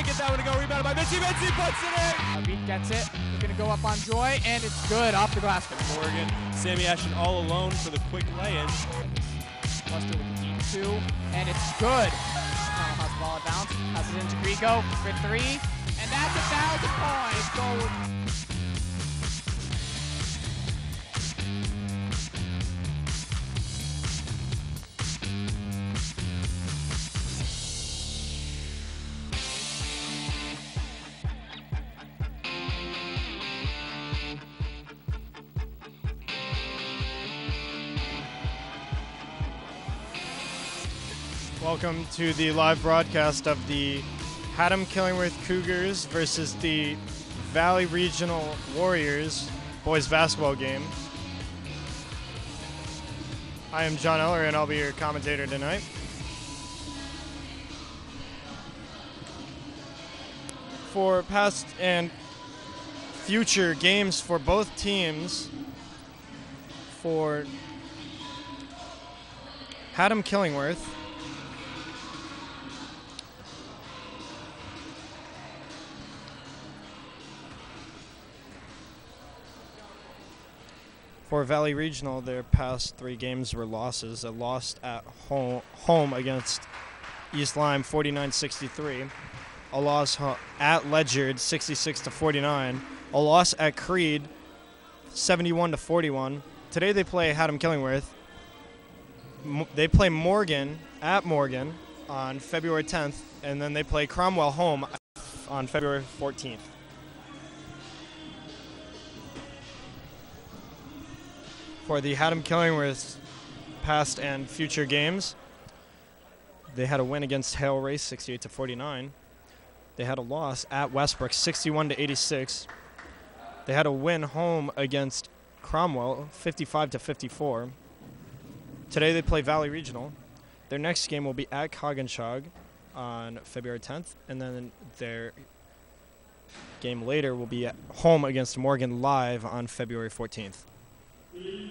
can't get that one to go. Rebounded by Mitzi. Mitzi puts it in. Uh, Beat gets it. They're going to go up on Joy, and it's good off the glass. Morgan, Sammy Ashton all alone for the quick lay-in. Buster with the deep two, and it's good. Has the ball at bounce, passes it into Grieco for three, and that's a thousand points. Goal. Welcome to the live broadcast of the Haddam Killingworth Cougars versus the Valley Regional Warriors boys basketball game. I am John Eller and I'll be your commentator tonight. For past and future games for both teams, for Haddam Killingworth, For Valley Regional, their past three games were losses. A loss at home, home against East Lyme, 49-63. A loss at Ledyard, 66 to 49. A loss at Creed, 71 to 41. Today they play Haddam Killingworth. They play Morgan at Morgan on February 10th, and then they play Cromwell home on February 14th. For the Haddam Killingworth past and future games. They had a win against Hale-Ray 68 to 49. They had a loss at Westbrook 61 to 86. They had a win home against Cromwell 55 to 54. Today they play Valley Regional. Their next game will be at Coginchaug on February 10th, and then their game later will be at home against Morgan live on February 14th. Welcome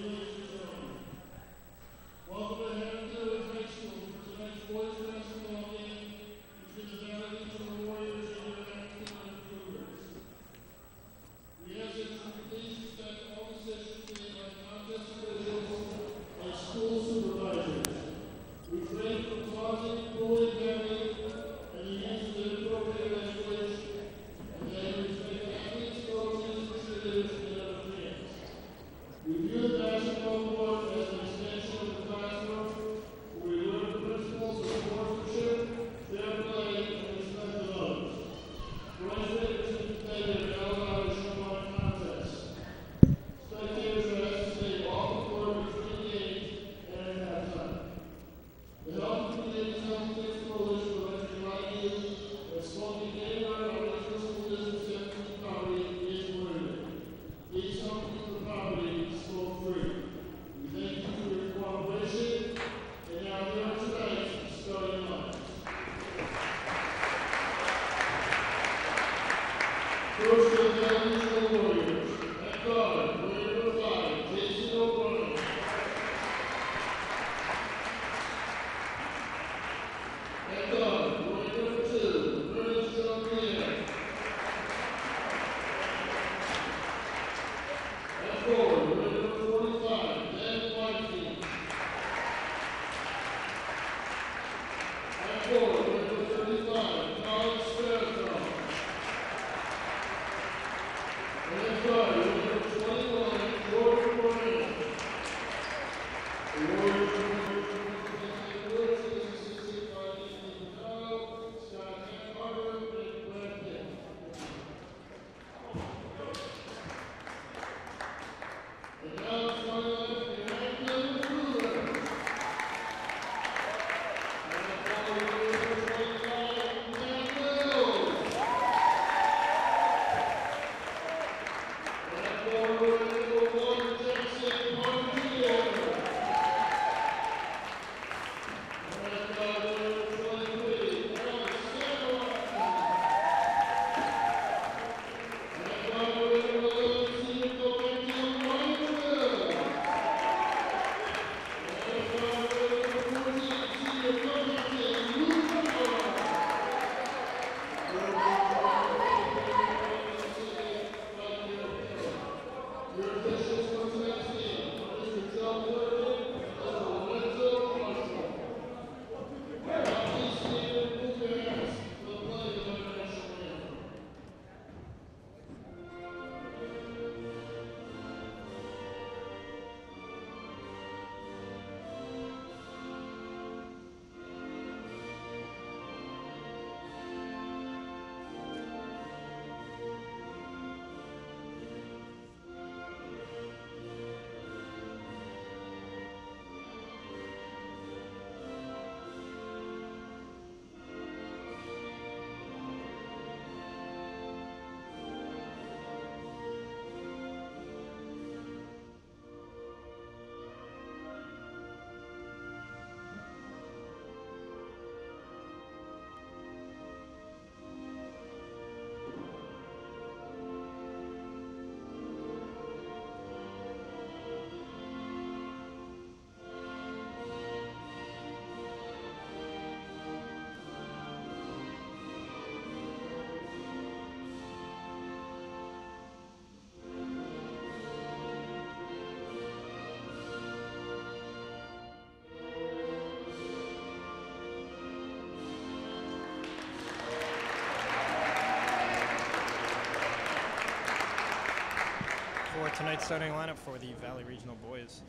tonight's starting lineup for the Valley Regional Boys.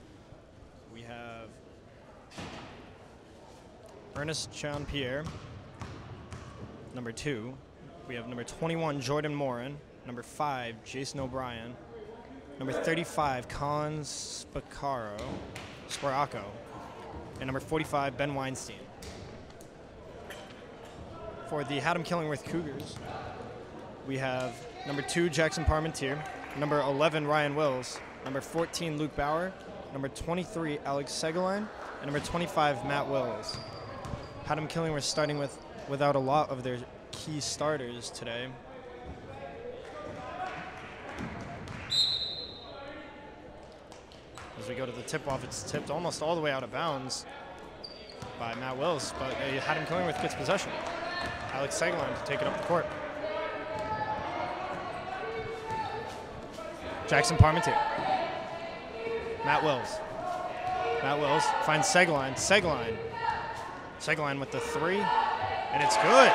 We have Ernest Jean Pierre, number two. We have number 21, Jordan Morin. Number five, Jason O'Brien. Number 35, Colin Spacaro, Sparaco. And number 45, Ben Weinstein. For the Haddam Killingworth Cougars, we have number two, Jackson Parmentier. Number 11, Ryan Wills. Number 14, Luke Bauer. Number 23, Alex Segaline. And number 25, Matt Wills. Haddam Killingworth starting with without a lot of their key starters today. As we go to the tip-off, it's tipped almost all the way out of bounds by Matt Wills, but uh, Haddam Killingworth gets possession. Alex Segaline to take it up the court. Jackson Parmentier. Matt Wills. Matt Wills finds Segline. Segline. Segline with the three, and it's good.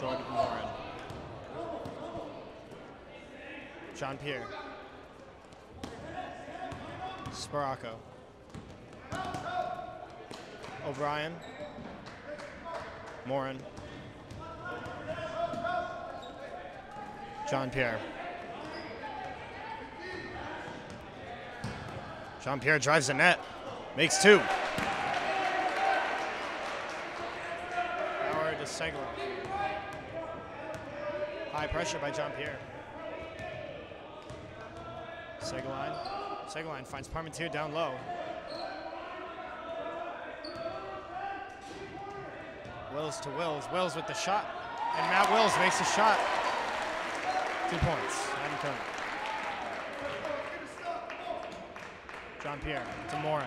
Jordan Morin. Jean Pierre. Sparaco. O'Brien. Morin. Jean Pierre. Jean Pierre drives the net, makes two. Bauer to Segler. High pressure by Jean Pierre. Segline. Segline finds Parmentier down low. Wills to Wills. Wills with the shot. And Matt Wills makes the shot. Two points. Adam Kerr. Jean Pierre to Morin.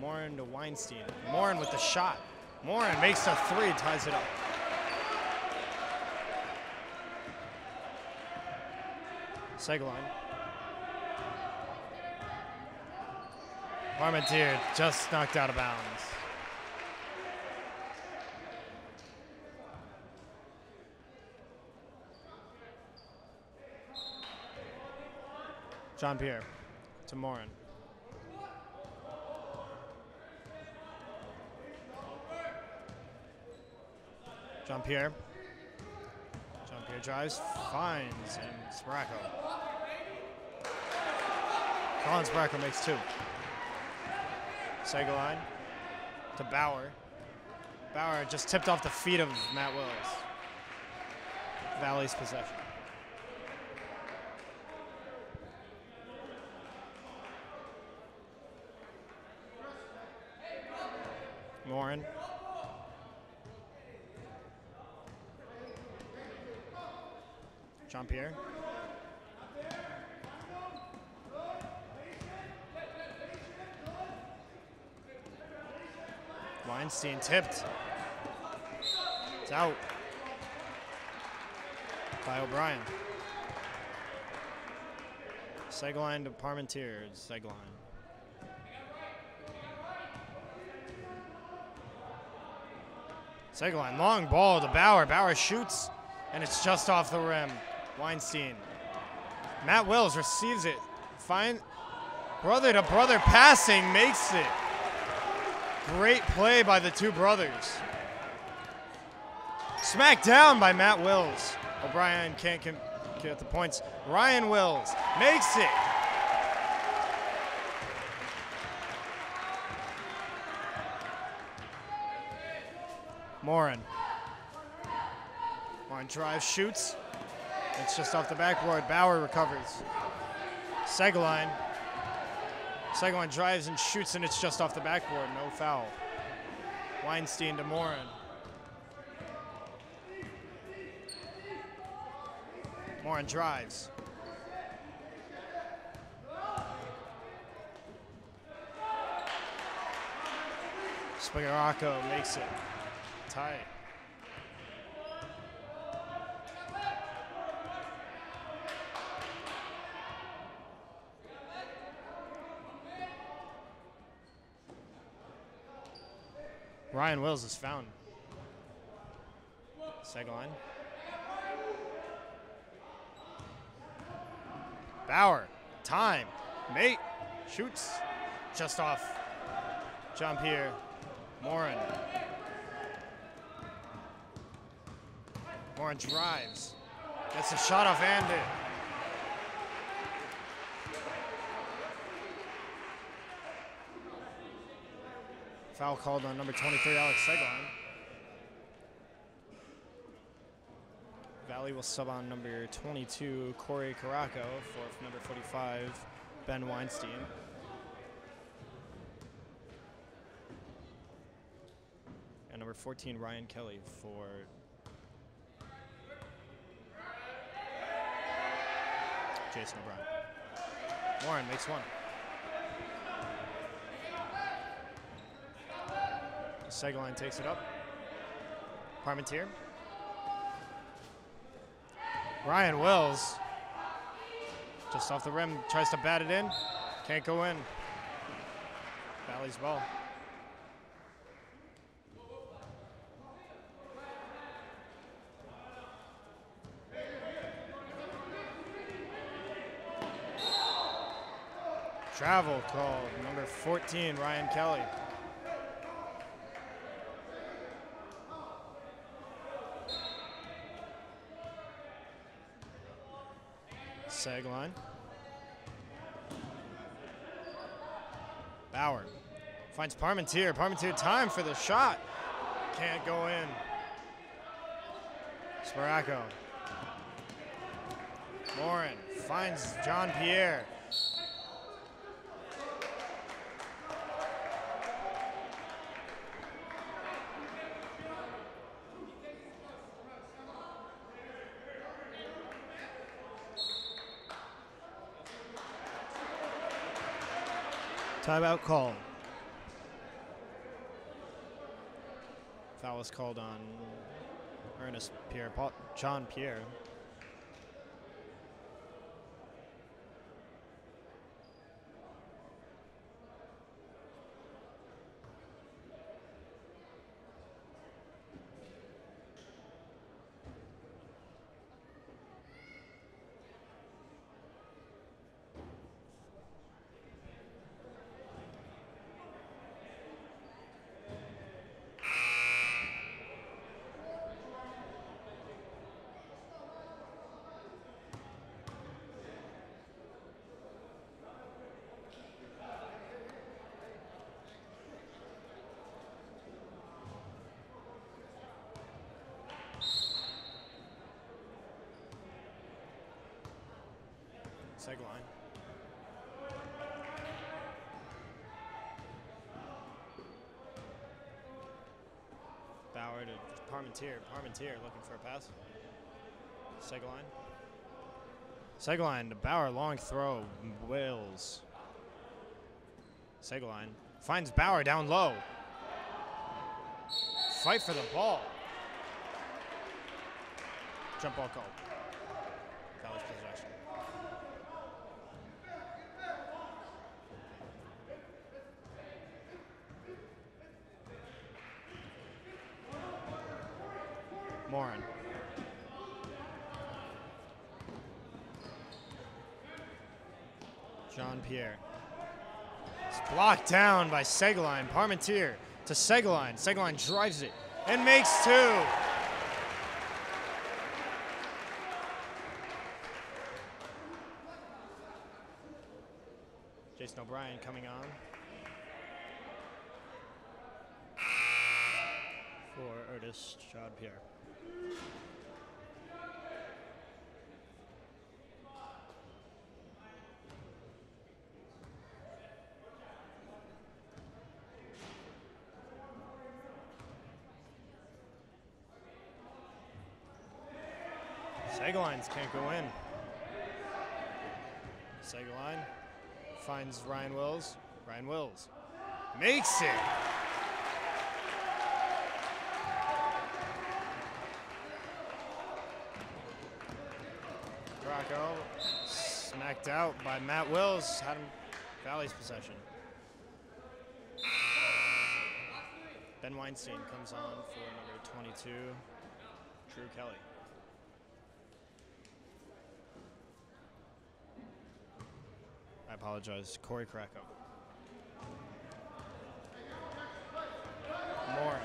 Morin to Weinstein. Morin with the shot. Morin makes a three, ties it up. Segline. Parmentier just knocked out of bounds. Jean Pierre to Morin. Jean Pierre. Jean Pierre drives, finds, and Sparaco. Colin Sparaco makes two. Segaline to Bauer. Bauer just tipped off the feet of Matt Wills. Valley's possession. Morin. Jean Weinstein tipped. It's out by O'Brien. Segline to Parmentier. Segline. Segline, long ball to Bauer. Bauer shoots, and it's just off the rim. Weinstein. Matt Wills receives it. Fine. Brother to brother passing makes it. Great play by the two brothers. Smacked down by Matt Wills. O'Brien can't get the points. Ryan Wills makes it. Morin. Morin drives, shoots. It's just off the backboard. Bauer recovers. Segline. Segline drives and shoots, and it's just off the backboard. No foul. Weinstein to Morin. Morin drives. Sparaco makes it. Tight. Ryan Wills is found. Segline. Bauer, time, mate, shoots, just off. Jean Pierre, Morin. Morin drives, gets a shot off Andy. Foul called on number 23, Alex Segline. Valley will sub on number 22, Corey Caraco, for number 45, Ben Weinstein. And number 14, Ryan Kelly for Jason O'Brien. Warren makes one. Segline takes it up. Parmentier. Ryan Wills, Just off the rim, tries to bat it in. Can't go in. Valley's ball. Travel called, number 14, Ryan Kelly. Segline. Bauer finds Parmentier. Parmentier time for the shot. Can't go in. Sparaco. Morin finds Jean Pierre. Timeout call. Foul was called on Ernest Pierre, Paul, Jean Pierre. Segline. Bauer to Parmentier. Parmentier looking for a pass. Segline. Seg line to Bauer. Long throw. Wills. Segline. Finds Bauer down low. Fight for the ball. Jump ball called. Valley's possession. Morin. Jean Pierre. It's blocked down by Segline. Parmentier to Segline. Segline drives it and makes two. Jason O'Brien coming on. For Ernest Jean Segalines can't go in. Segaline finds Ryan Wills. Ryan Wills makes it. Rocco smacked out by Matt Wills. Had him Valley's possession. Ben Weinstein comes on for number 22, Drew Kelly. Apologize, Corey Krakow. Morin.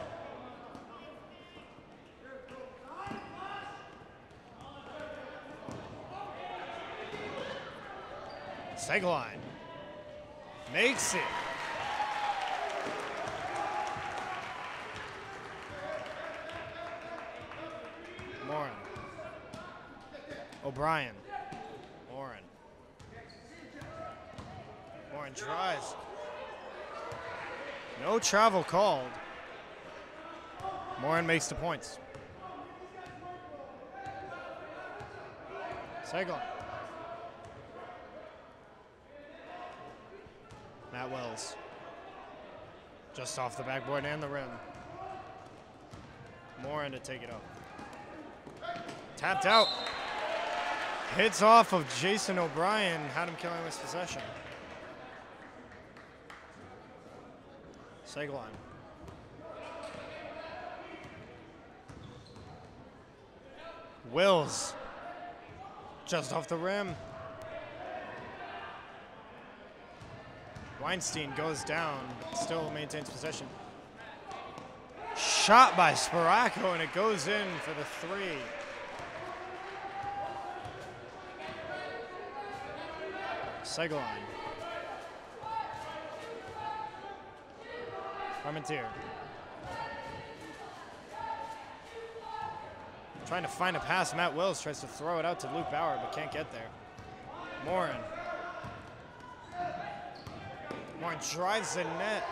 Segline. Makes it. Morin. O'Brien. Morin. Morin tries. No travel called. Morin makes the points. Segline. Matt Wills. Just off the backboard and the rim. Morin to take it up. Tapped out. Hits off of Jason O'Brien. Had him killing this possession. Segline. Wills. Just off the rim. Weinstein goes down, but still maintains possession. Shot by Sparaco, and it goes in for the three. Segline. Parmentier. Trying to find a pass. Matt Wills tries to throw it out to Luke Bauer, but can't get there. Morin. Morin drives the net.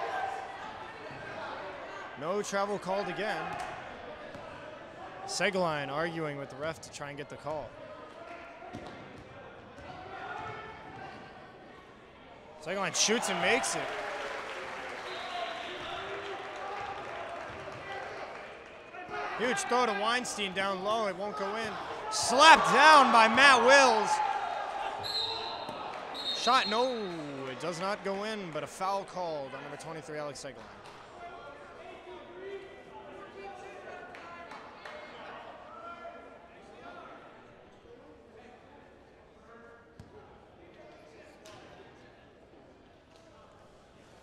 No travel called again. Segline arguing with the ref to try and get the call. Segline shoots and makes it. Huge throw to Weinstein down low. It won't go in. Slapped down by Matt Wills. Shot, no, it does not go in, but a foul called on number 23, Alex Segline.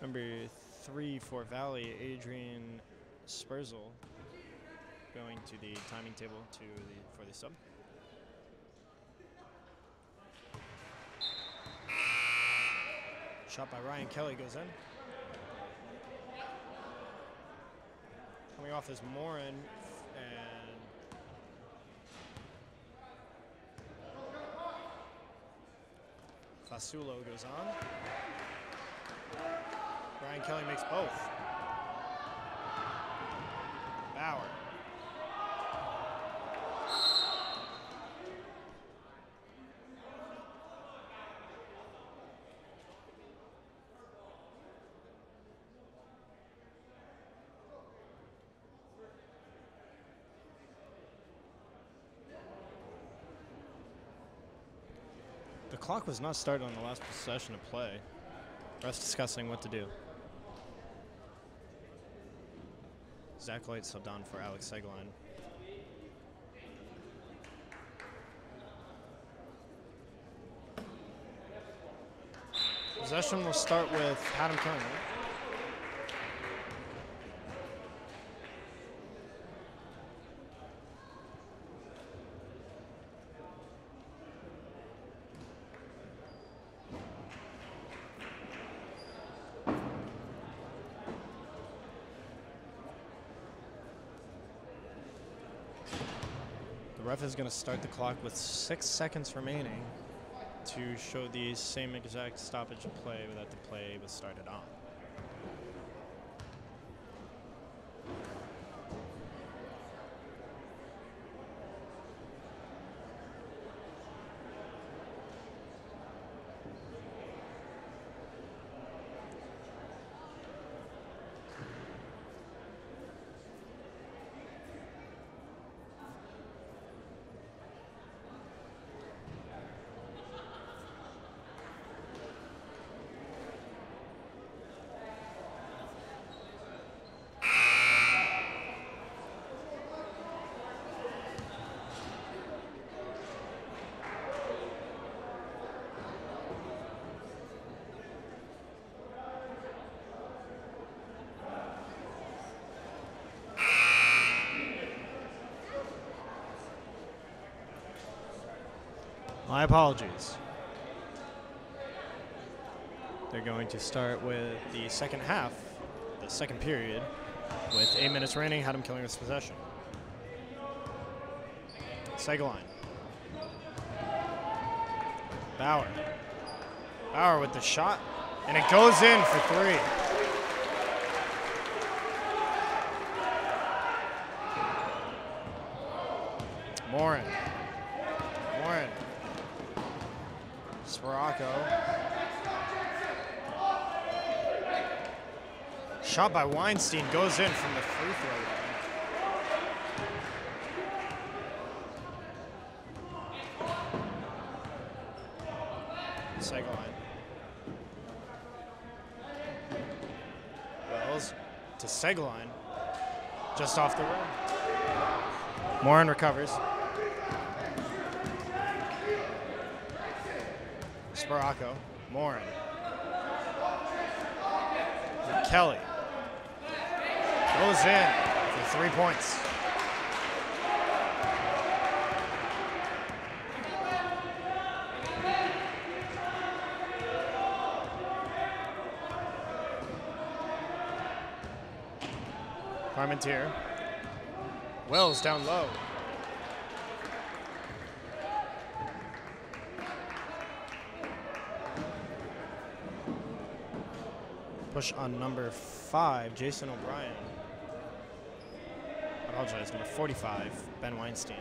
Number three for Valley, Adrian Spurzl, going to the timing table to the for the sub. Shot by Ryan Kelly goes in. Coming off is Morin and Fasulo goes on. Ryan Kelly makes both. Bauer. Clock was not started on the last possession of play. Refs discussing what to do. Zach Light subbed on for Alex Segline. Possession will start with Adam Killing. Is going to start the clock with six seconds remaining to show the same exact stoppage of play that the play was started on. My apologies. They're going to start with the second half, the second period, with eight minutes remaining. Him killing this possession. Segaline. Bauer. Bauer with the shot, and it goes in for three. Morin. Morin. Sparaco. Shot by Weinstein goes in from the free throw line. Segaline. Wills to Segaline. Just off the rim. Morin recovers. Sparaco. Morin. Kelly. Goes in for three points. Parmentier. Wills down low. Push on number five, Jason O'Brien. Apologize, number 45, Ben Weinstein.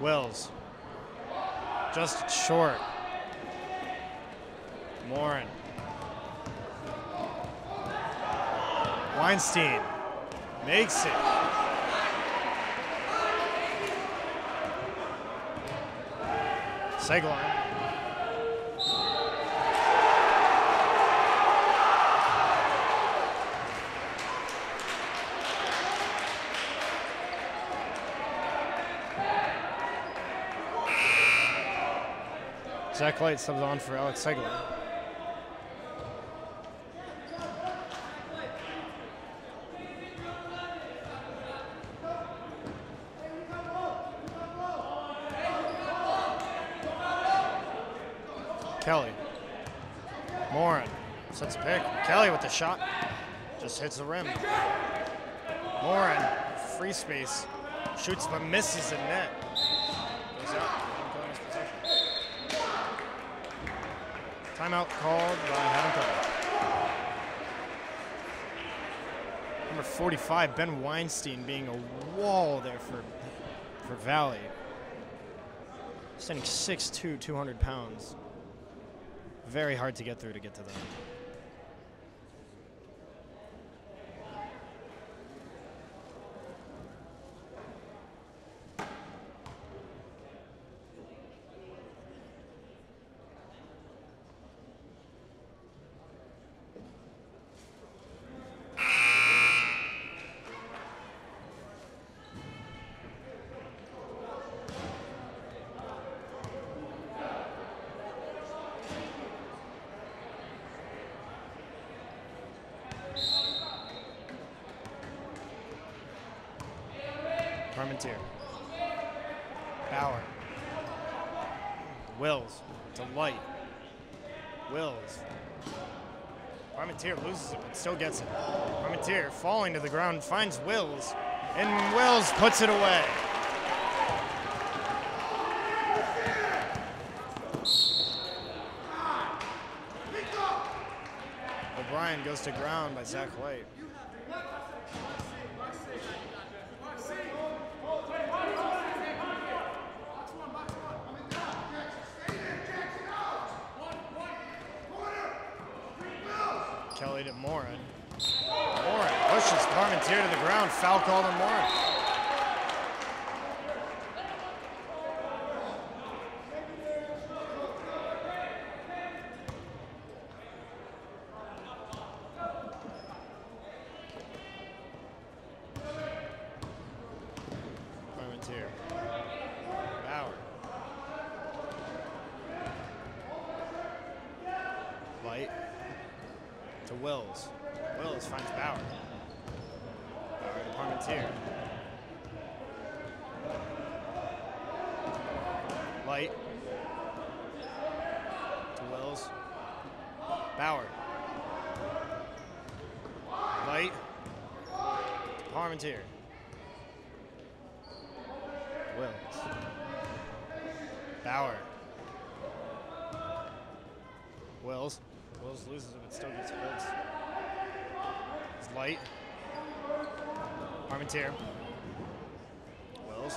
Wills. Just short. Morin. Weinstein makes it. Segaline. Zach Light subs on for Alex Segaline. Kelly. Morin sets a pick. Kelly with the shot. Just hits the rim. Morin, free space. Shoots but misses the net. Goes out. Adam Kelly's possession. Timeout called by Kelly. Number 45, Ben Weinstein being a wall there for, for Valley. Standing 6'2", 200 pounds. Very hard to get through to get to them. Parmentier. Bauer. Wills to Light. Wills. Parmentier but still gets it. Parmentier falling to the ground finds Wills, and Wills puts it away. O'Brien goes to ground by Zach Light. Kelly to Morin. Morin pushes Parmentier to the ground. Foul called on Morin. Parmentier. Bauer. Light to Wills. Wills finds Bauer. Bauer to Parmentier. Parmentier. Wills. Bauer. Wills. Wills loses it, but still gets holds. It's light. Parmentier. Wills.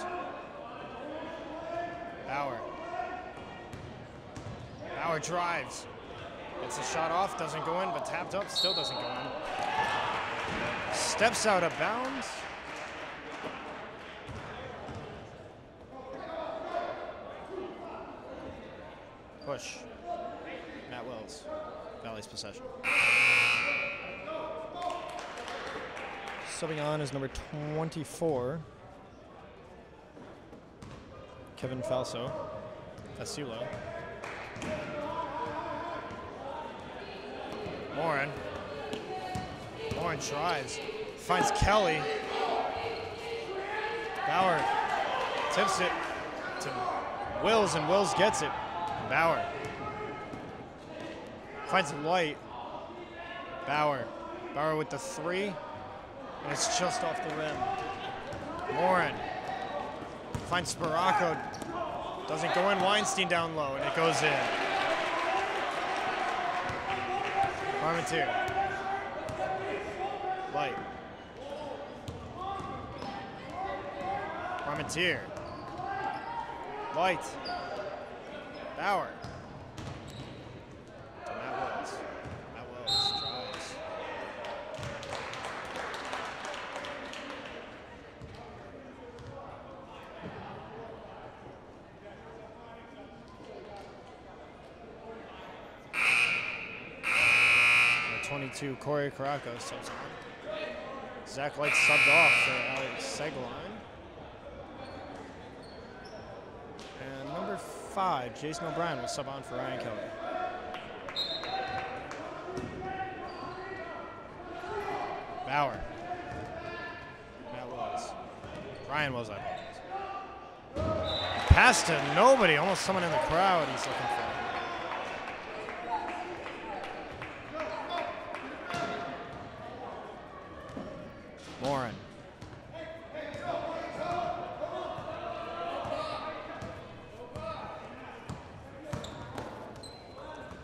Bauer. Bauer drives. Gets a shot off, doesn't go in, but tapped up, still doesn't go in. Steps out of bounds. Push. Matt Wills. Valley's possession. Subbing on is number 24. Kevin Falso. Fasulo. Morin. Morin tries. Finds Kelly. Bauer tips it to Wills, and Wills gets it. Bauer finds Light. Bauer. Bauer with the three, it's just off the rim. Morin finds Sparaco. Doesn't go in. Weinstein down low, and it goes in. Parmentier. Light. Parmentier. Light. Bauer. To Matt Wills. Matt Wills tries. 22, Corey Caraco subs. Zach Light subbed off for Alex Segline. And number five, Jason O'Brien will sub on for Ryan Kelly. Bauer. Matt Wills. Ryan Wills, I apologize. Pass to nobody, almost someone in the crowd he's looking for. Morin.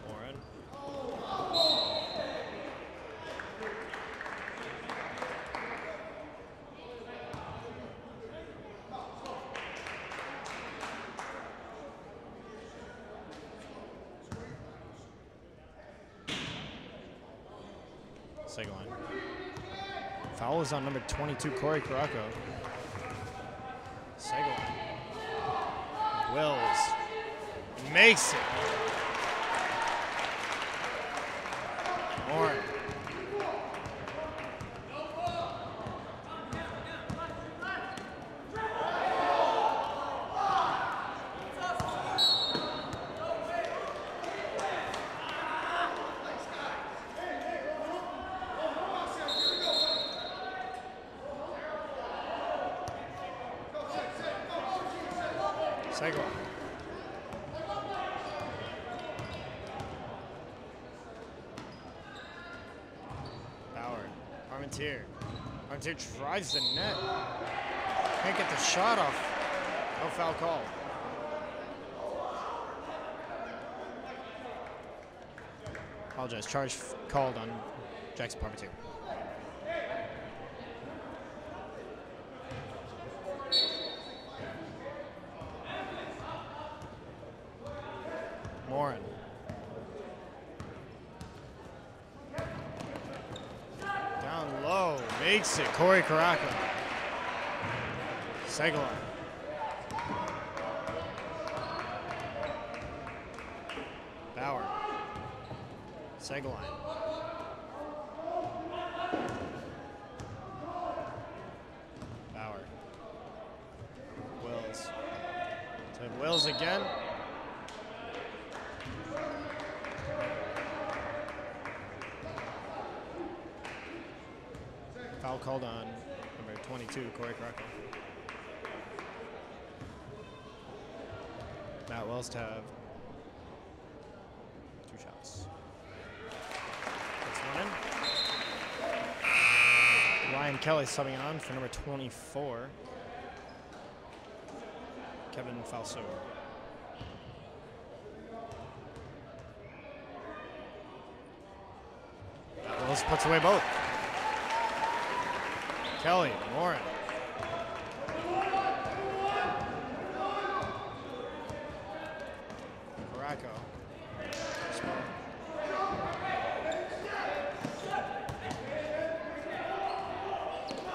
Morin. Segline. On number 22, Corey Caraco. Seguin. Wills. It. Morin. Seguin. Bauer. Parmentier. Parmentier drives the net. Can't get the shot off. No foul call. Apologize. Charge called on Jackson. Morin. Down low, makes it. Corey Caraca. Seguin. Bauer. Seguin. Bauer. Wills. To Wills again. Foul called on number 22, Corey Caraco. Matt Wills to have two shots. Ryan Kelly subbing on for number 24, Kevin Falso. Wills puts away both. Kelly, Warren.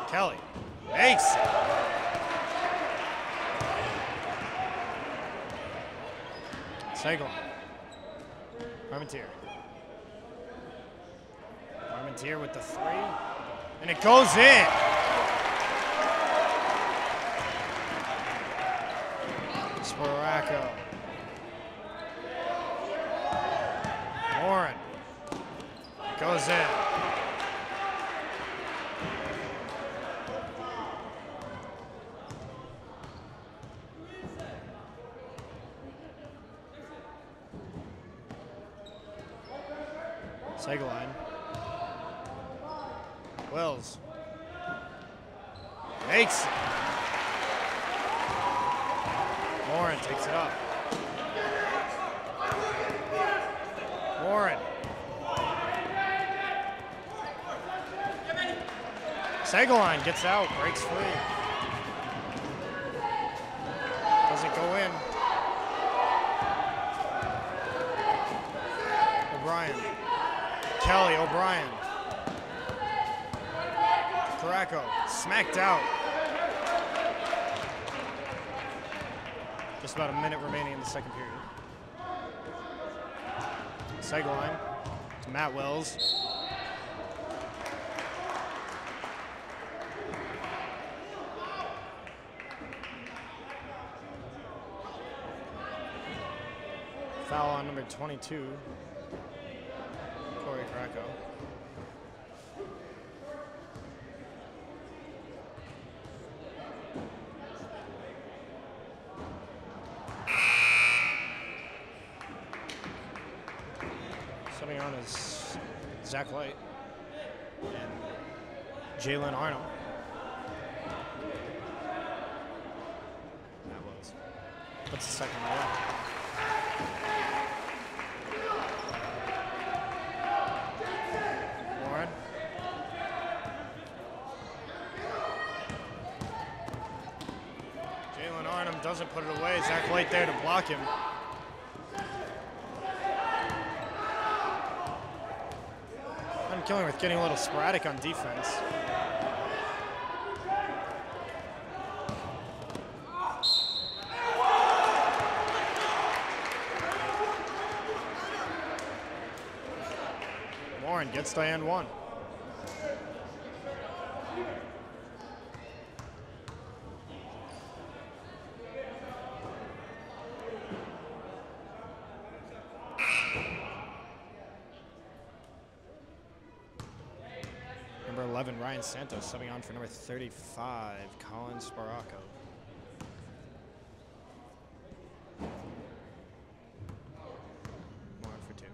Kelly makes it. Segal. Parmentier. Parmentier with the three. And it goes in. Sparacco. Warren. Goes in. Segaline. Wills. Makes it. Warren takes it up. Warren. Segaline gets out, breaks free. Doesn't go in. O'Brien. Kelly O'Brien. Caraco smacked out. Just about a minute remaining in the second period. Segaline to Matt Wills. Foul on number 22, Corey Caraco. Subbing on is Zach White and Jalen Arnold. That was. What's the second one? Warren. Jalen Arnold doesn't put it White there to block him. Haddam Killingworth getting a little sporadic on defense. Warren gets Diane one. Number 11, Ryan Santos, subbing on for number 35, Colin Sparacco. More for two.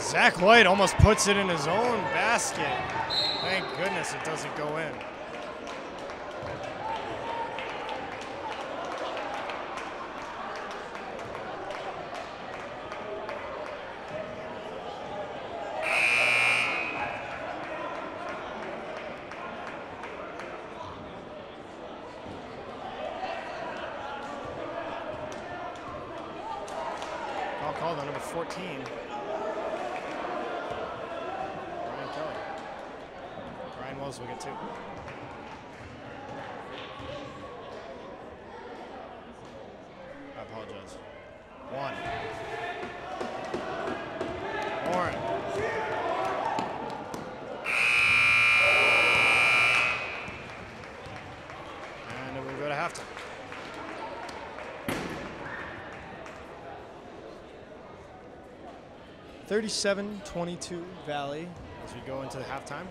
Zach White almost puts it in his own basket. Thank goodness it doesn't go in. 37-22 Valley as we go into halftime.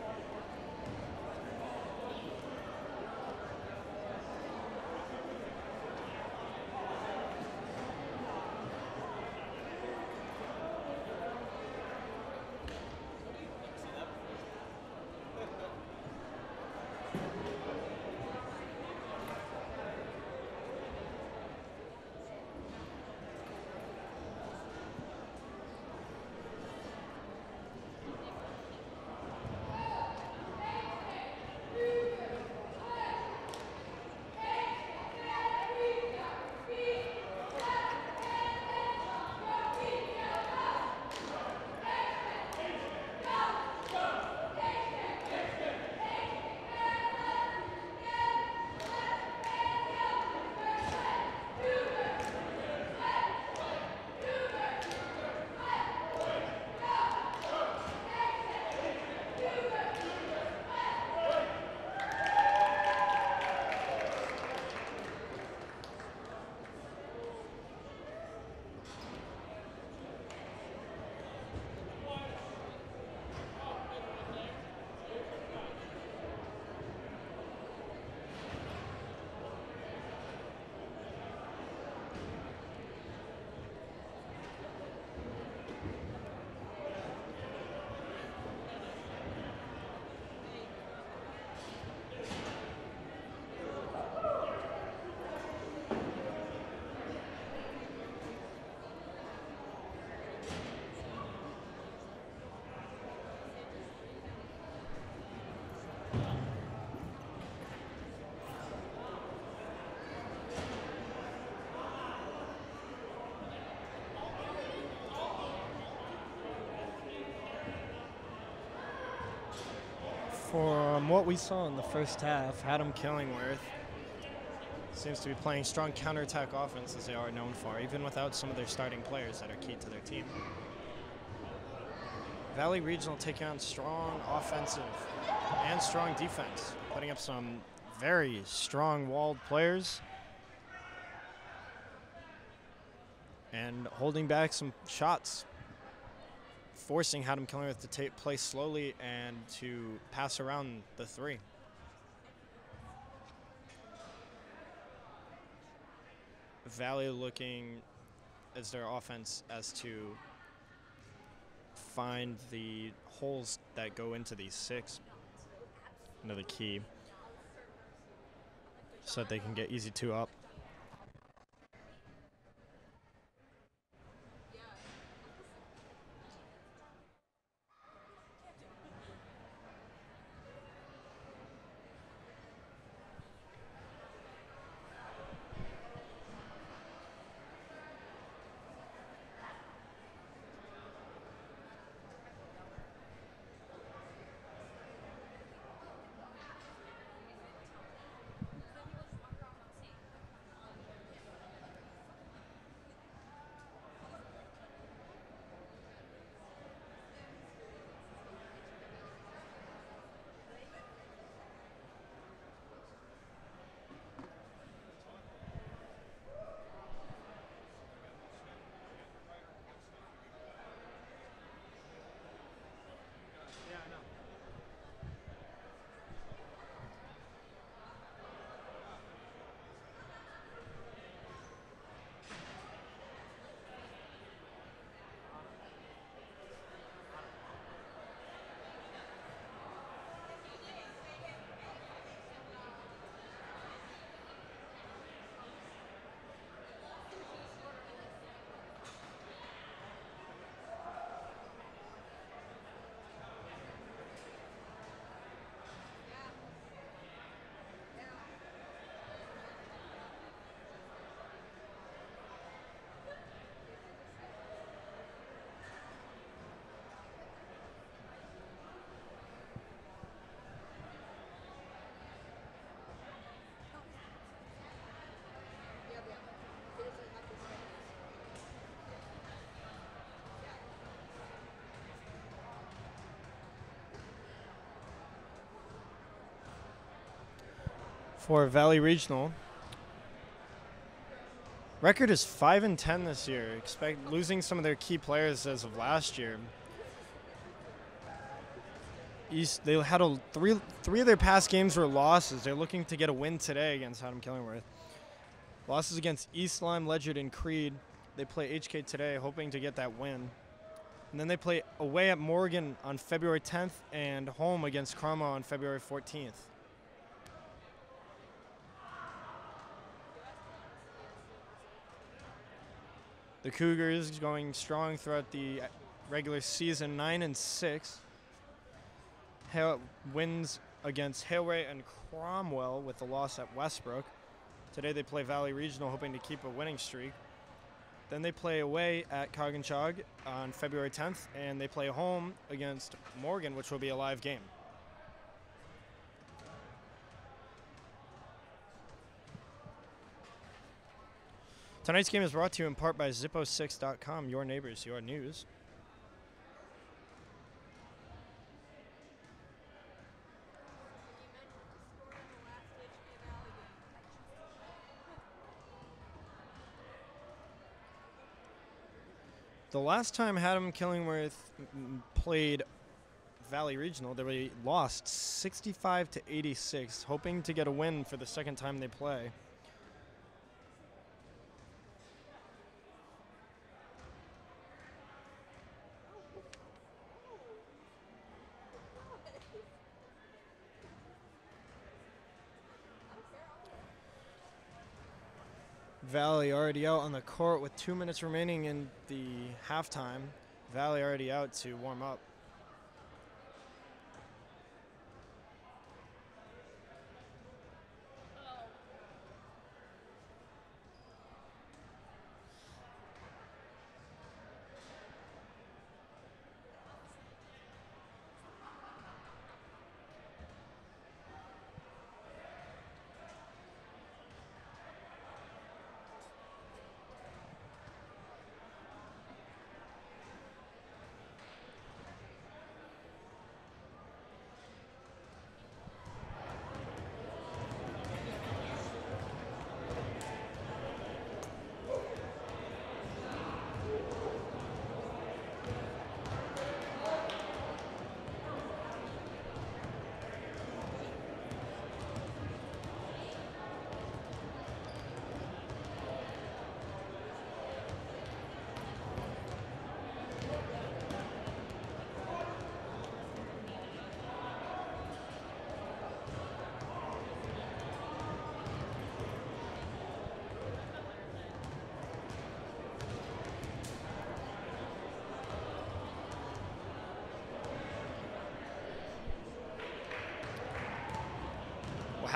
From um, what we saw in the first half, Haddam Killingworth seems to be playing strong counterattack offense as they are known for, even without some of their starting players that are key to their team. Valley Regional taking on strong offensive and strong defense, putting up some very strong walled players. And holding back some shots, forcing Haddam Killingworth to take play slowly and to pass around the three. Valley looking as their offense as to find the holes that go into these six. Another key. So that they can get easy two up. For Valley Regional. Record is five and ten this year. Expect losing some of their key players as of last year. East they had a three three of their past games were losses. They're looking to get a win today against Haddam Killingworth. Losses against East Lyme, Ledyard, and Creed. They play HK today, hoping to get that win. And then they play away at Morgan on February 10th and home against Cromwell on February 14th. The Cougars going strong throughout the uh, regular season, nine and six. Hale wins against Hale-Ray and Cromwell with the loss at Westbrook. Today they play Valley Regional, hoping to keep a winning streak. Then they play away at Coginchaug on February 10th, and they play home against Morgan, which will be a live game. Tonight's game is brought to you in part by Zip06.com, your neighbors, your news. The last time Haddam Killingworth played Valley Regional, they lost 65 to 86, hoping to get a win for the second time they play. Valley already out on the court with two minutes remaining in the halftime. Valley already out to warm up.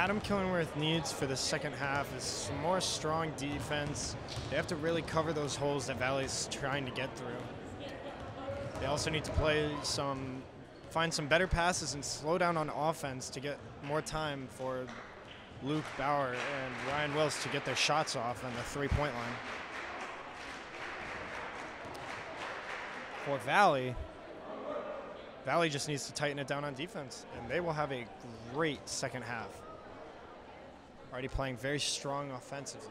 Haddam Killingworth needs for the second half is some more strong defense. They have to really cover those holes that Valley's trying to get through. They also need to play some, find some better passes and slow down on offense to get more time for Luke Bauer and Ryan Wills to get their shots off on the three-point line. For Valley, Valley just needs to tighten it down on defense, and they will have a great second half. Already playing very strong offensively.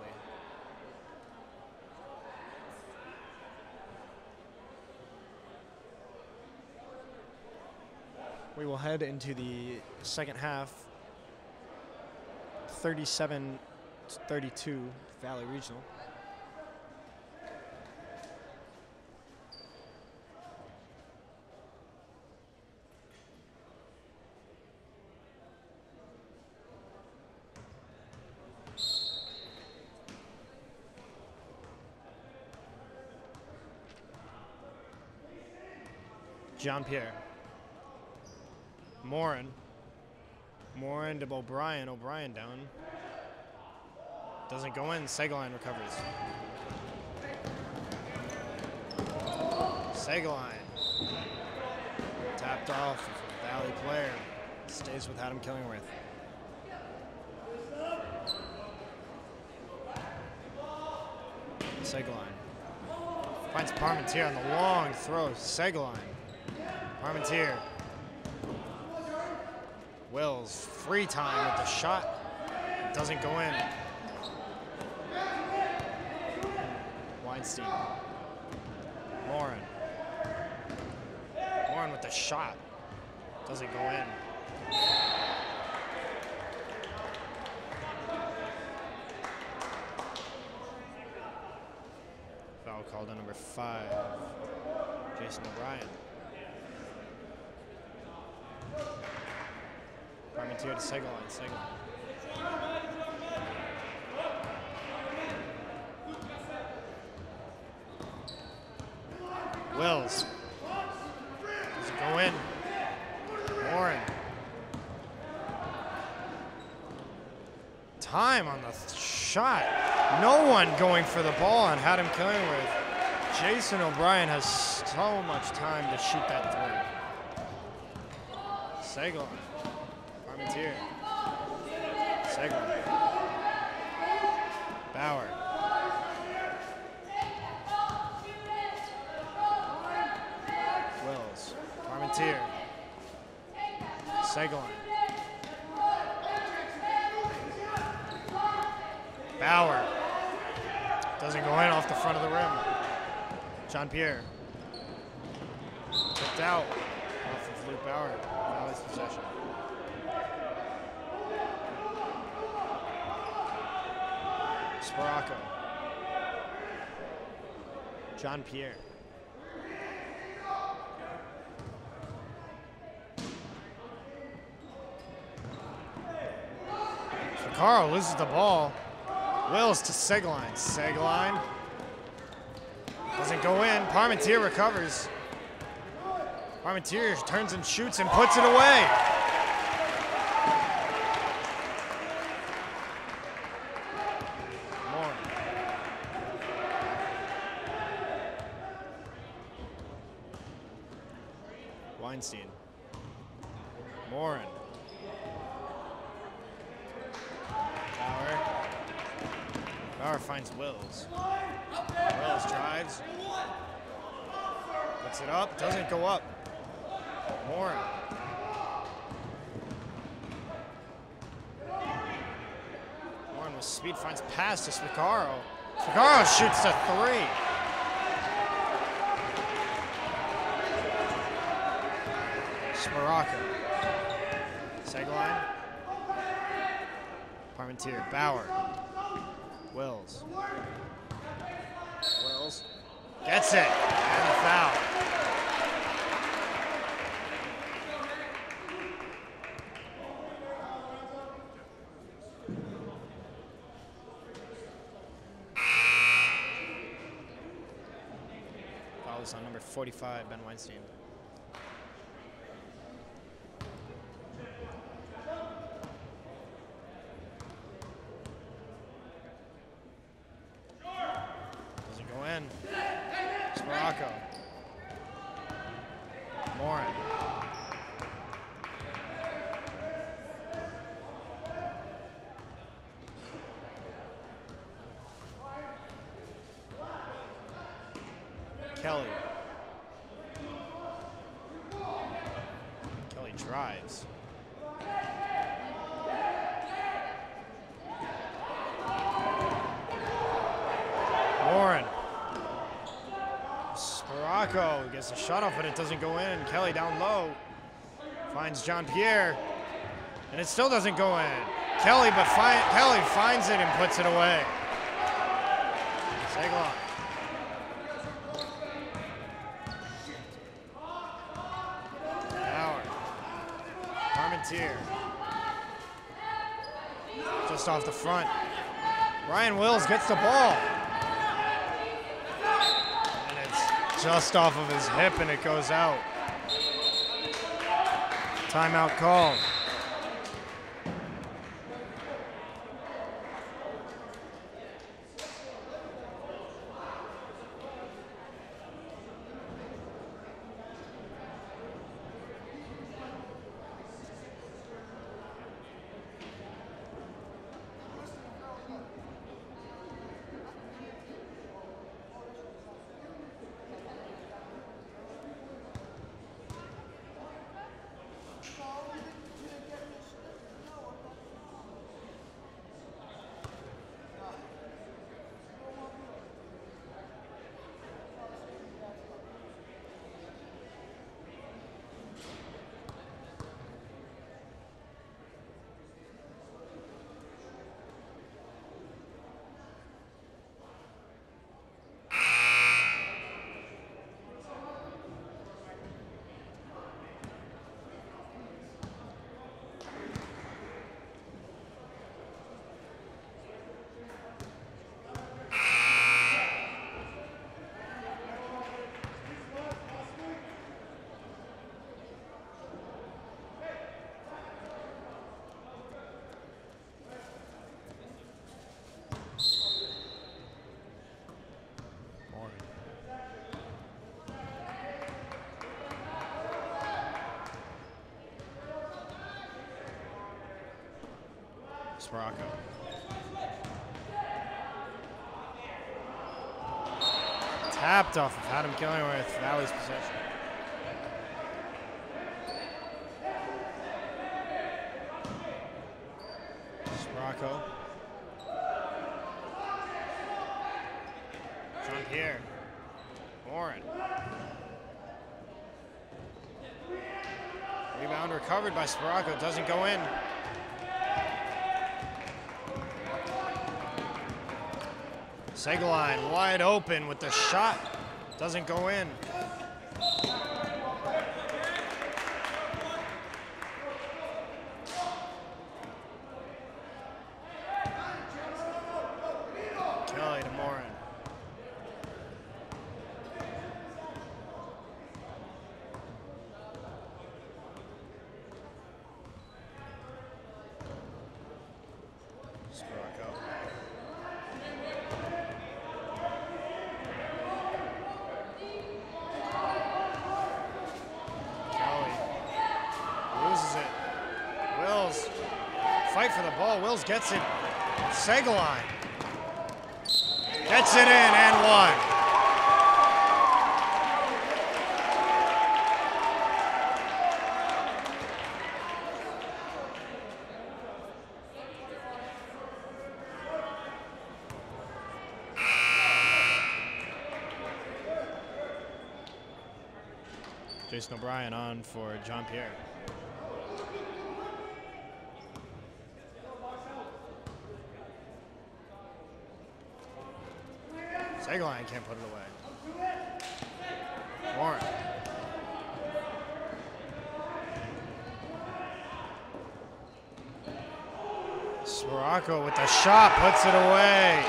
We will head into the second half. 37 32 Valley Regional. Jean Pierre. Morin. Morin to O'Brien. O'Brien down. Doesn't go in. Segaline recovers. Segaline. Tapped off. Valley player. Stays with Haddam Killingworth. Segaline. Finds Parmentier on the long throw. Segaline. Parmentier. Wills, free time with the shot. Doesn't go in. Weinstein. Morin. Morin with the shot. Doesn't go in. Foul called on number five, Jason O'Brien. Parmentier to Segaline. Segaline. Wills. Does it go in? Warren. Time on the th- shot. No one going for the ball on Haddam Killingworth. Jason O'Brien has so much time to shoot that three. Segaline. Parmentier. Segaline. Bauer. Wills. Parmentier. Segaline. Bauer. Doesn't go in off the front of the rim. Jean Pierre. Tipped out off of Luke Bauer. Valley's possession. Sparacco. Jean Pierre. Carl loses the ball. Wills to Segline. Segline. Doesn't go in. Parmentier recovers. Parmentier turns and shoots and puts it away. More. Weinstein. Morin. Bauer. Bauer finds Wills. Wills drives. Puts it up. Doesn't go up. Morin. Morin with speed finds Spicaro. Spicaro shoots a three. Sparacco. Segline. Parmentier. Bauer. Wills. Wills. Gets it. 45, Ben Weinstein. Doesn't go in. It's Morocco. Morin. Kelly. Drives. Warren. Gets a shot off, but it doesn't go in. Kelly down low. Finds Jean Pierre. And it still doesn't go in. Kelly, but fi- Kelly finds it and puts it away. Segalon. Howard. Parmentier. Just off the front. Ryan Wills gets the ball. And it's just off of his hip and it goes out. Timeout called. Sparacco. Tapped off of Haddam Killingworth, Valley's possession. Sparacco. Jean Pierre. Warren. Rebound recovered by Sparacco. Doesn't go in. Segaline wide open with the shot. Doesn't go in. Kelly to Morin. Sparacco. Kelly loses it. Wills fight for the Gets it. Segaline gets it in and one. Jason O'Brien on for Jean Pierre. Segaline can't put it away. Warren. Sparacco with the shot puts it away.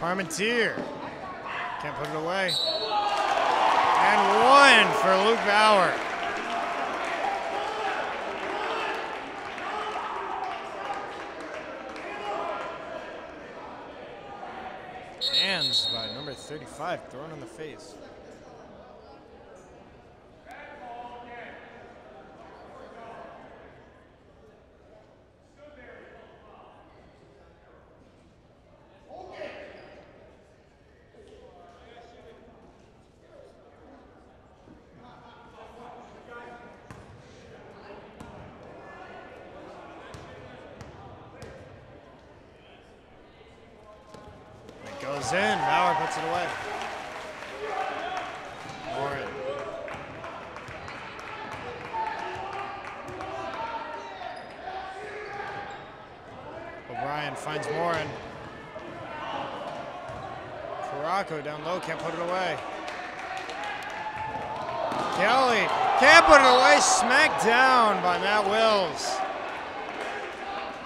Parmentier can't put it away. And one for Luke Bauer. Hands by number 35, thrown in the face. Goes in. Bauer puts it away. Warren. O'Brien finds Morin. Caraco down low, can't put it away. Kelly can't put it away, smacked down by Matt Wills.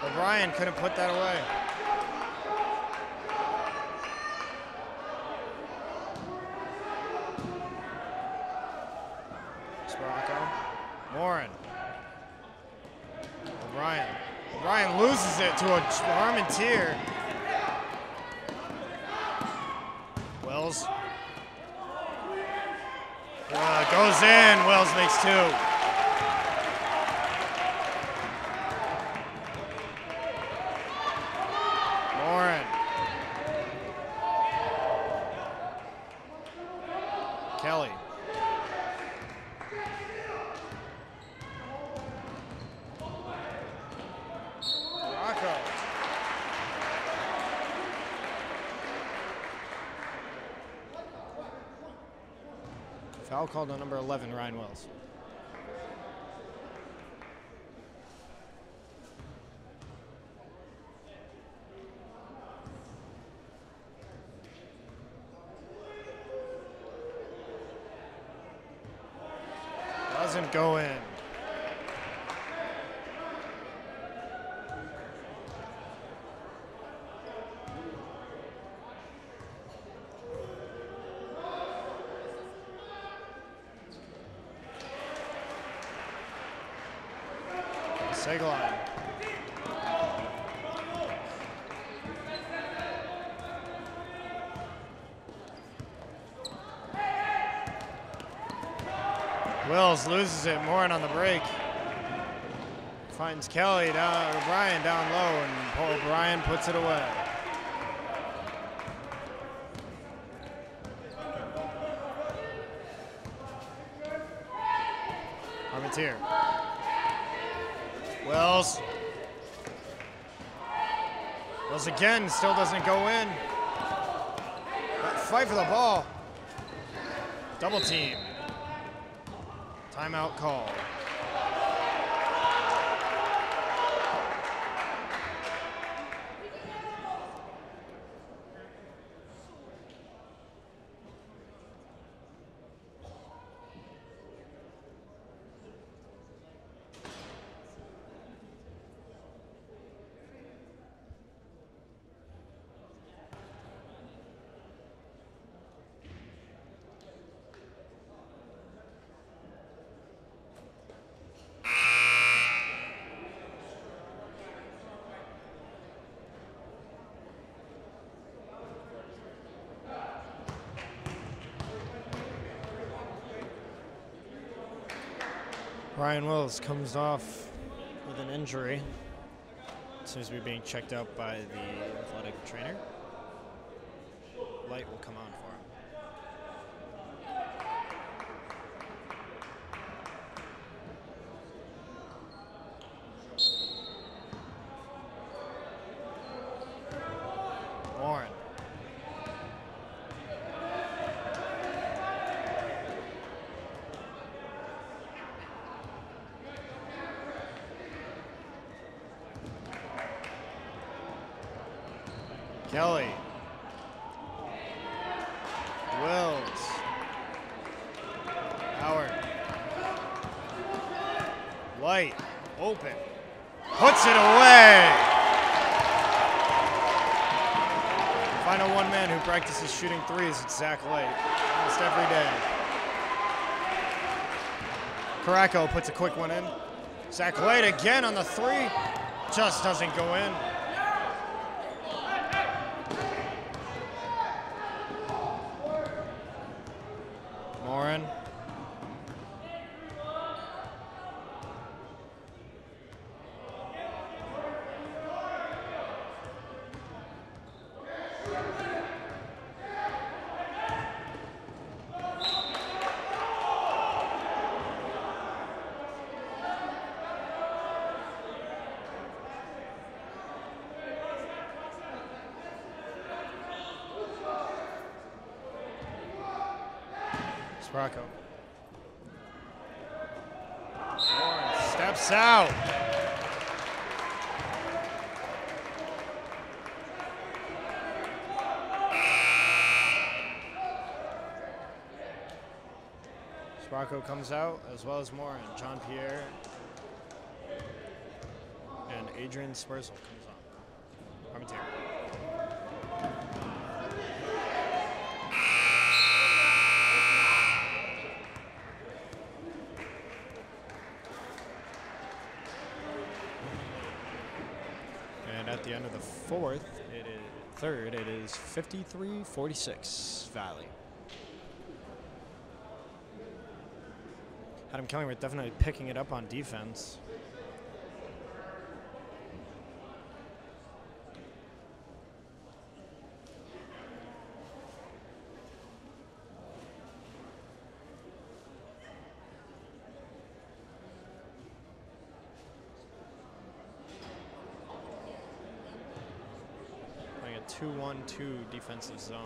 O'Brien couldn't put that away. Sparacco. Morin. O'Brien. O'Brien to a Parmentier. Wills. Uh, goes in. Wills makes two. Morin. Kelly. Rocco. Foul called on number 11, Ryan Wills. Doesn't go in. Segaline. Wills loses it. Morin on the break. Finds Kelly down, O'Brien down low, and Paul O'Brien puts it away. Parmentier. Wills. Wills again, still doesn't go in. Fight for the ball. Double team. Timeout call. Ryan Wills comes off with an injury. Seems to be being checked out by the athletic trainer. Light will come on for him. Warren. Kelly. Wills. Howard. Light. Open. It away. Final one man who practices shooting threes is Zach Light. Almost every day. Sparacco puts a quick one in. Zach Light again on the three. Just doesn't go in. Sparacco. Morin steps out. Comes out as well as Morin. Jean Pierre and Adrian Spursel comes on. And at the end of the fourth, it is third, it is 53-46 Valley. Haddam Killingworth definitely picking it up on defense. 1-2 defensive zone.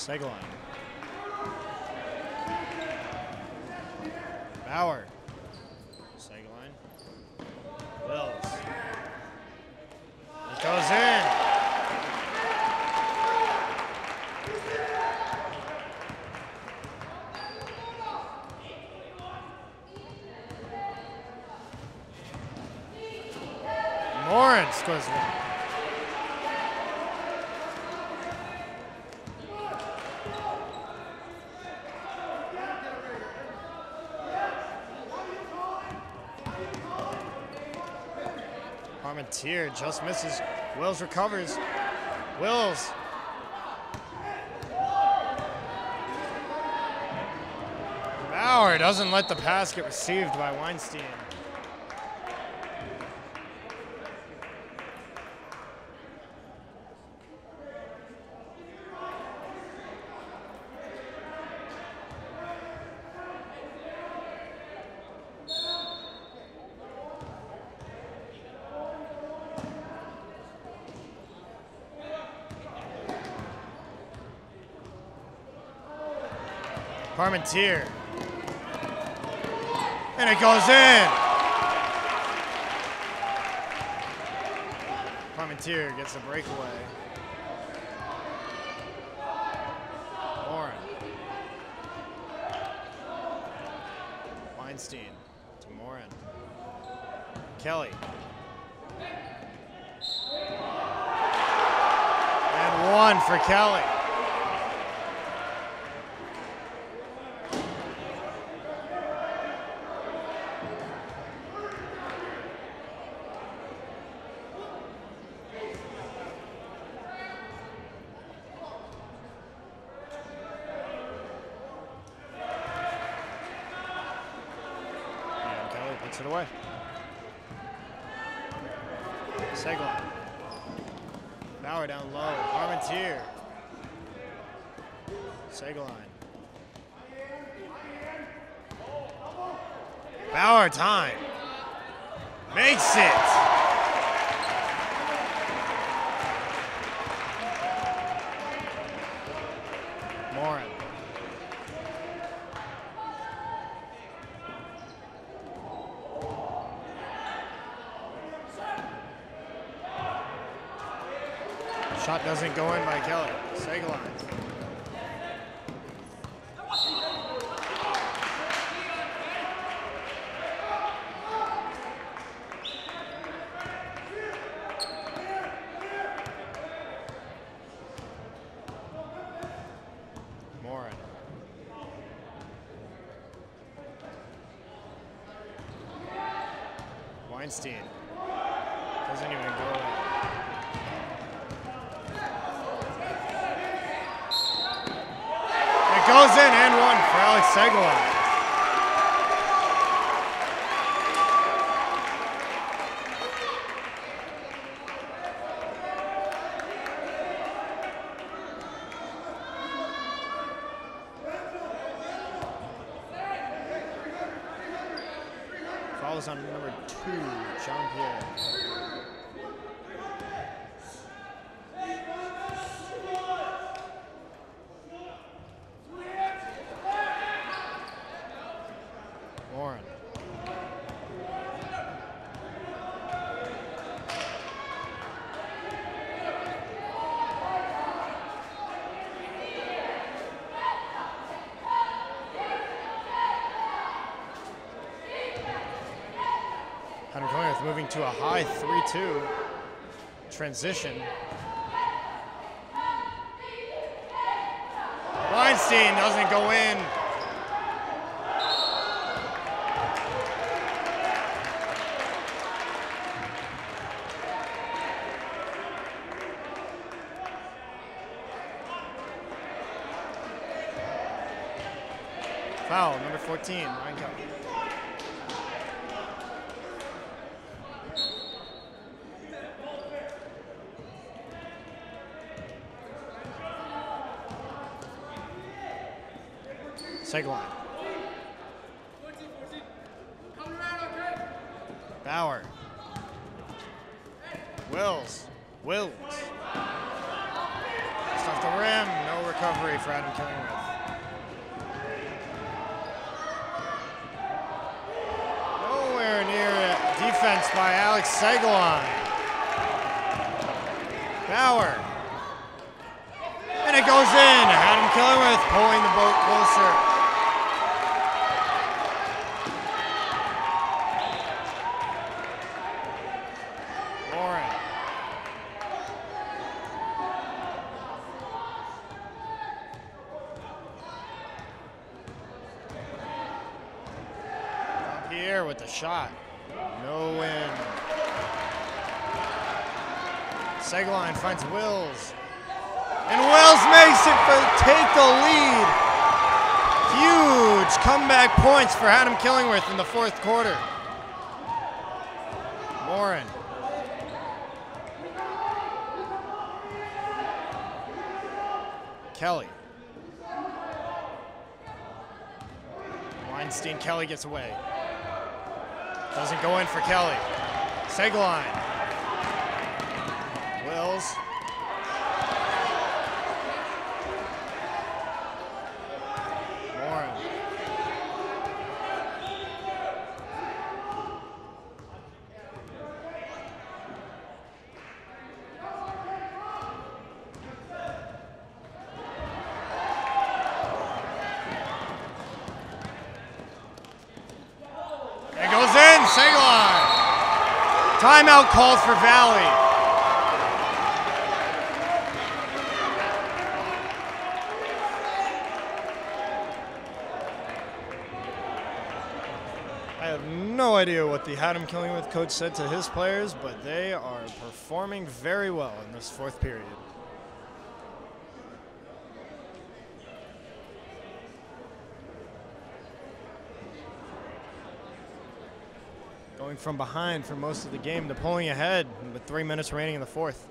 Seguin. Bauer. Seguin. Wills. It goes in. Morin scores one. Parmentier just misses. Wills recovers. Wills. Bauer doesn't let the pass get received by Weinstein. Parmentier. And it goes in. Parmentier gets the breakaway. Morin. Weinstein to Morin. Kelly. And one for Kelly. And Kelly puts it away. Seguin. Bauer down low. Parmentier. Seguin. Bauer time. Makes it. Morin. Shot doesn't go in by Kelly. Seguin. Morin. Weinstein. Doesn't even go in. It goes in and one for Alex Segline. Fouls on number two, Jean Pierre. Warren. Hunter To a high 3-2 transition. Weinstein doesn't go in. Foul, number 14, Ryan Kelly. Segline. Bauer. Wills. Wills. Just off the rim. No recovery for Haddam Killingworth. Nowhere near it. defense by Alex Segline. Bauer. And it goes in. Haddam Killingworth pulling the boat closer. Warren. Pierre with the shot. No win. Segline finds Wills. And Wills makes it for take the lead. Huge comeback points for Haddam Killingworth in the fourth quarter. Morin. Kelly. Weinstein, Kelly gets away. Doesn't go in for Kelly. Segline. Wills. Warren. It goes in, Segline. Timeout called for Valley. I have no idea what the Haddam Killingworth coach said to his players, but they are performing very well in this fourth period. From behind for most of the game to pulling ahead with three minutes remaining in the fourth.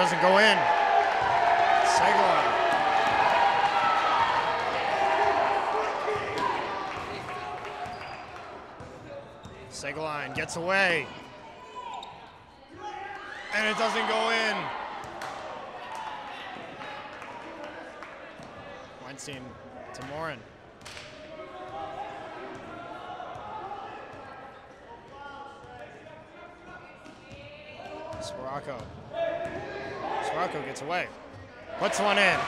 Doesn't go in. Segaline gets away. And it doesn't go in. Weinstein to Morin. Sparacco. Sparacco gets away. Puts one in.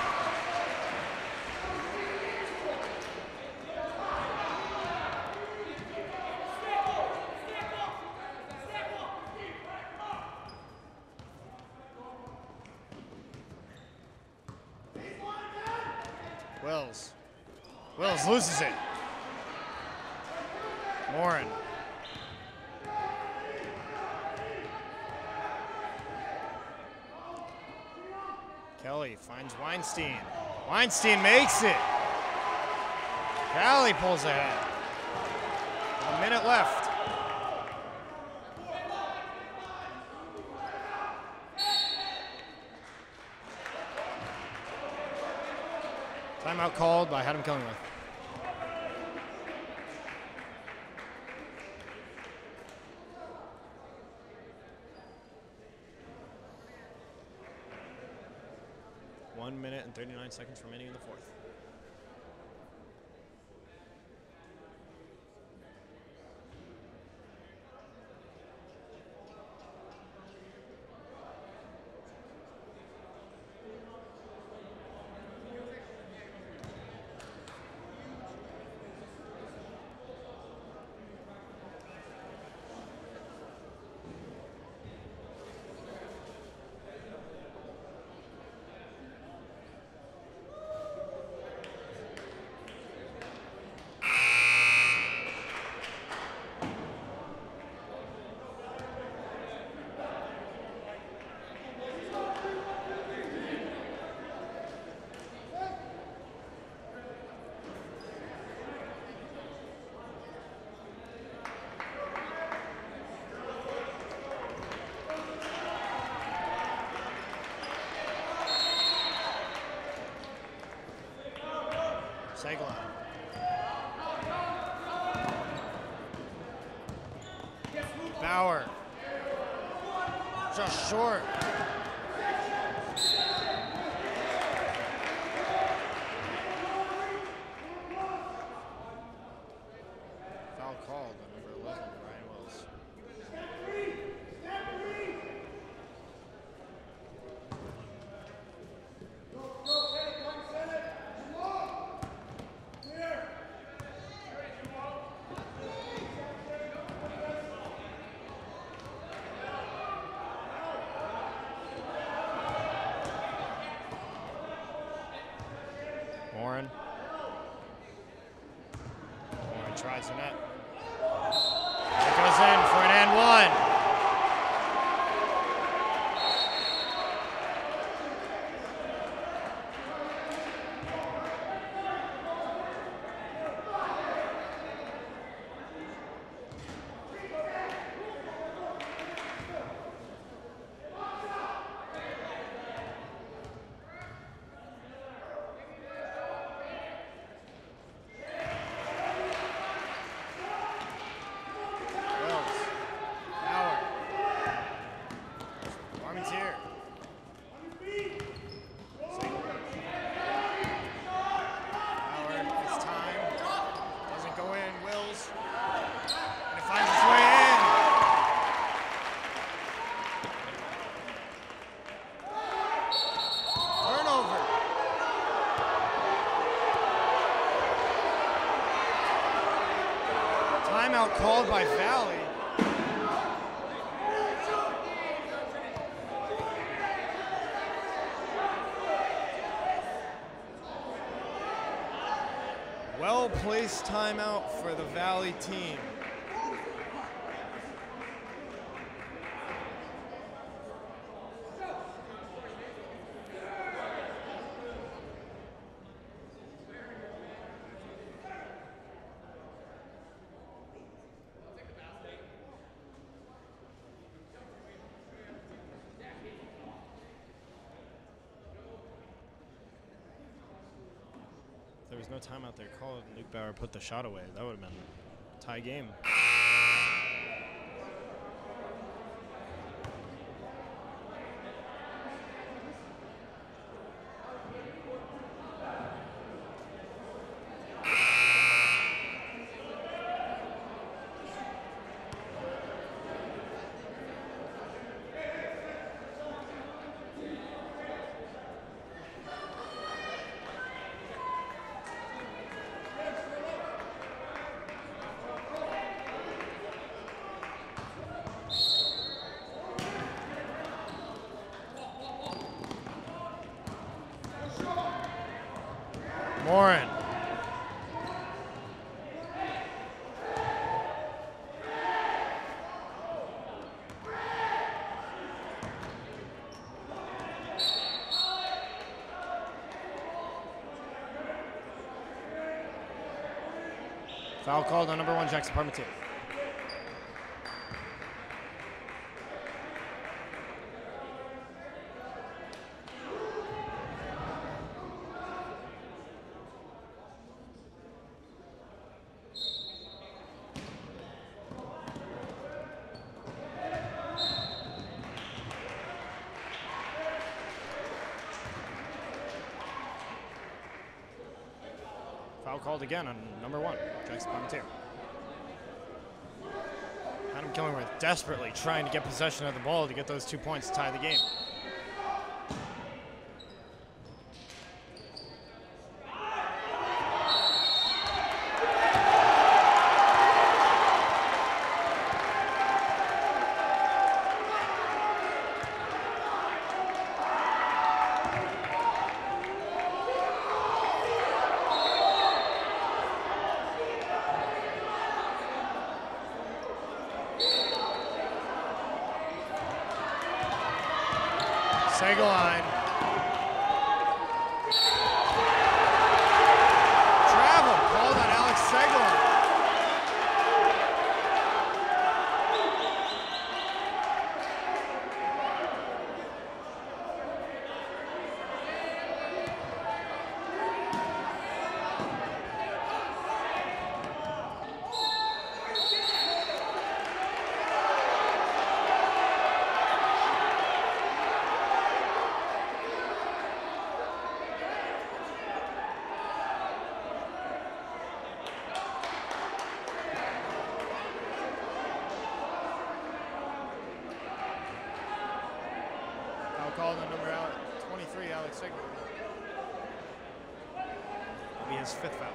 Wills. Wills loses it. Morin. Kelly finds Weinstein. Weinstein makes it. Kelly pulls ahead. A minute left. Timeout called by Haddam Killingworth. One minute and 39 seconds remaining in the fourth. Segline. Bauer. Just short. Foul called on number 11, Ryan Wills. Warren. Warren tries the net. It goes in for an and one. Wills. Bauer. Armin's here. Bauer gets time. Doesn't go in. Wills. And it finds its way in. Turnover. By Valley. Well placed timeout for the Valley team. No timeout there called. and Luke Bauer put the shot away. That would have been a tie game. Morin. Foul called on number one, Jackson Parmentier. Again on number one, Jackson Parmentier. Haddam Killingworth desperately trying to get possession of the ball to get those two points to tie the game. Segaline. Travel called on Alex Segaline. Foul called on number Al- 23, Alex Segaline. Will be his fifth foul.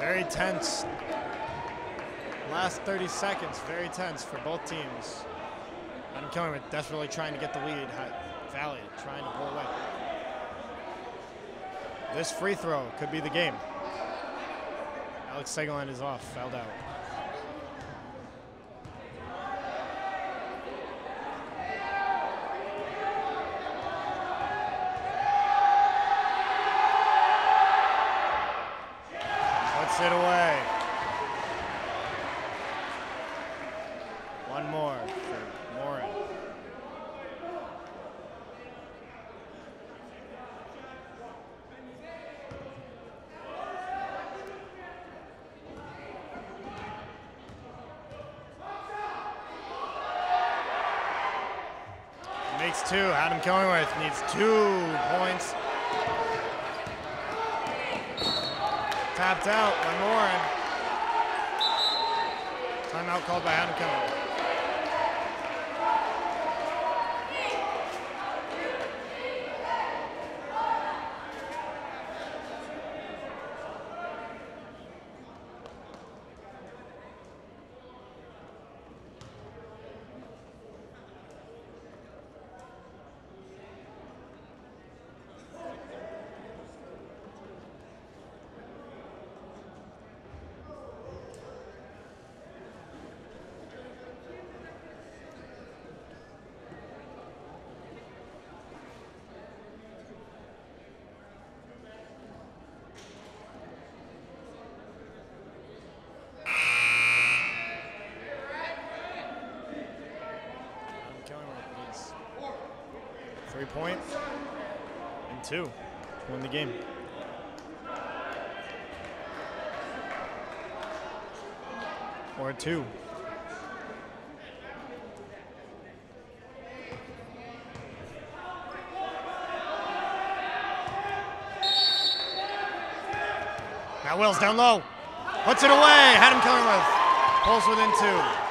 Very tense. Last 30 seconds, very tense for both teams. Haddam Killingworth desperately trying to get the lead. Valley trying to pull away. This free throw could be the game. Alex Segaline is off, fouled out. Puts it away. One more for Morin. Makes two. Haddam Killingworth needs two points. Tapped out by Morin. Timeout called by Haddam Killingworth. Two. Matt Wills down low. Puts it away. Haddam Killingworth. Pulls within two.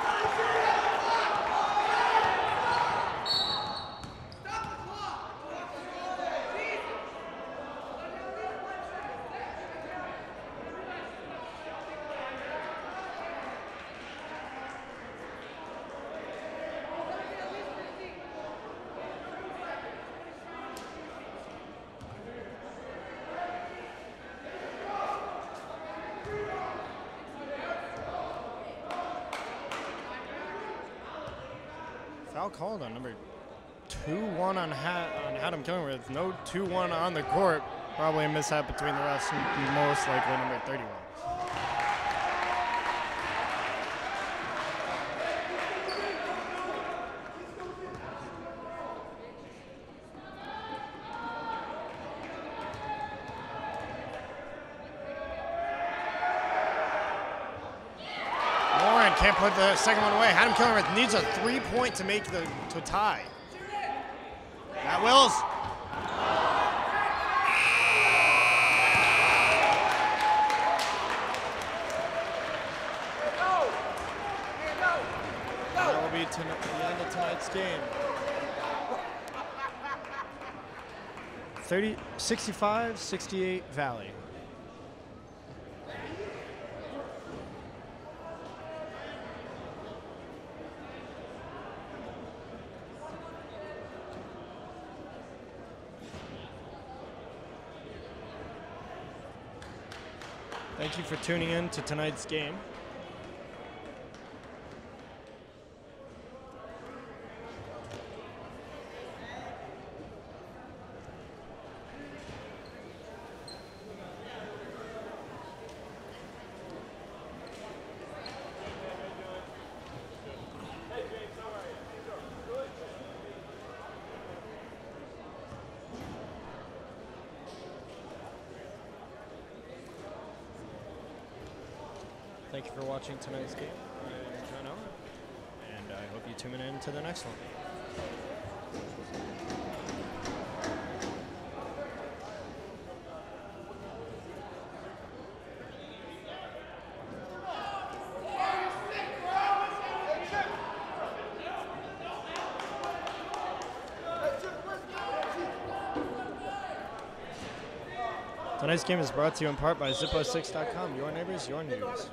Foul called on number 2-1 on, ha- on Haddam Killingworth. No 2-1 on the court. Probably a mishap between the refs. Most likely number 31. Warren can't put the second one away. Haddam Killingworth needs a three point to make the to tie. Matt Wills. That will be the end of tonight's game. 30, 65, 68 Valley. You for tuning in to tonight's game. Thank you for watching tonight's game. I'm and I hope you tune in to the next one. Tonight's game is brought to you in part by Zip06.com. Your neighbors, your news.